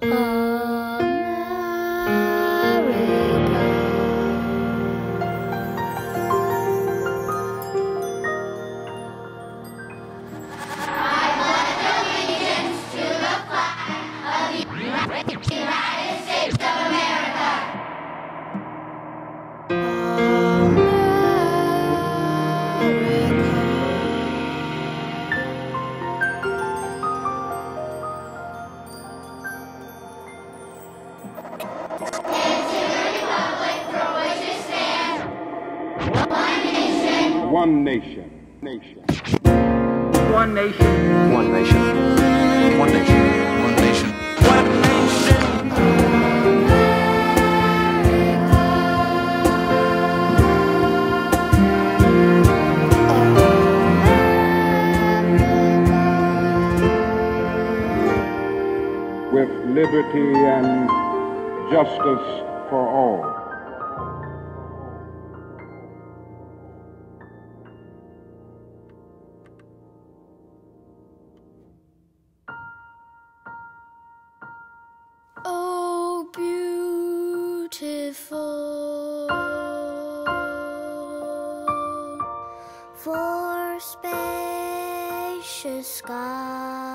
嗯。One nation. Nation. One nation. One nation. One nation. One nation. One nation. With liberty and justice for all. Beautiful. For spacious skies,